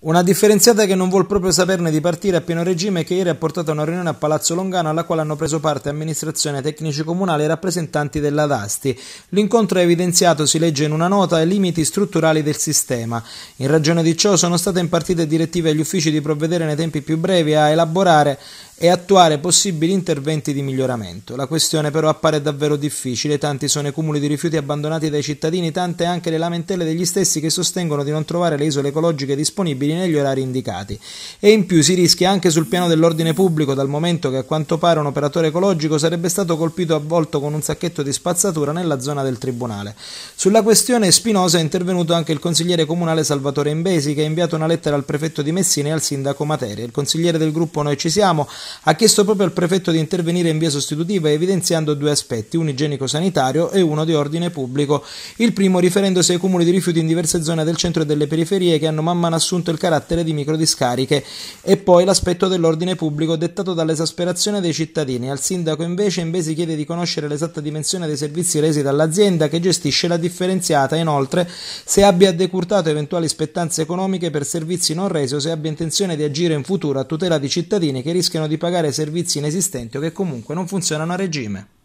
Una differenziata che non vuol proprio saperne di partire a pieno regime che ieri ha portato a una riunione a Palazzo Longano alla quale hanno preso parte amministrazione, tecnici comunali e rappresentanti della Dasti. L'incontro ha evidenziato, si legge in una nota, i limiti strutturali del sistema. In ragione di ciò sono state impartite direttive agli uffici di provvedere nei tempi più brevi a elaborare e attuare possibili interventi di miglioramento. La questione però appare davvero difficile, tanti sono i cumuli di rifiuti abbandonati dai cittadini, tante anche le lamentele degli stessi che sostengono di non trovare le isole ecologiche disponibili negli orari indicati. E in più si rischia anche sul piano dell'ordine pubblico, dal momento che a quanto pare un operatore ecologico sarebbe stato colpito avvolto con un sacchetto di spazzatura nella zona del tribunale. Sulla questione spinosa è intervenuto anche il consigliere comunale Salvatore Imbesi che ha inviato una lettera al prefetto di Messina e al sindaco Materia. Il consigliere del gruppo Noi ci siamo ha chiesto proprio al prefetto di intervenire in via sostitutiva evidenziando due aspetti, uno igienico-sanitario e uno di ordine pubblico. Il primo riferendosi ai cumuli di rifiuti in diverse zone del centro e delle periferie che hanno man mano assunto il carattere di microdiscariche e poi l'aspetto dell'ordine pubblico dettato dall'esasperazione dei cittadini. Al sindaco invece Invesi chiede di conoscere l'esatta dimensione dei servizi resi dall'azienda che gestisce la differenziata e inoltre se abbia decurtato eventuali spettanze economiche per servizi non resi o se abbia intenzione di agire in futuro a tutela di cittadini che rischiano di pagare servizi inesistenti o che comunque non funzionano a regime.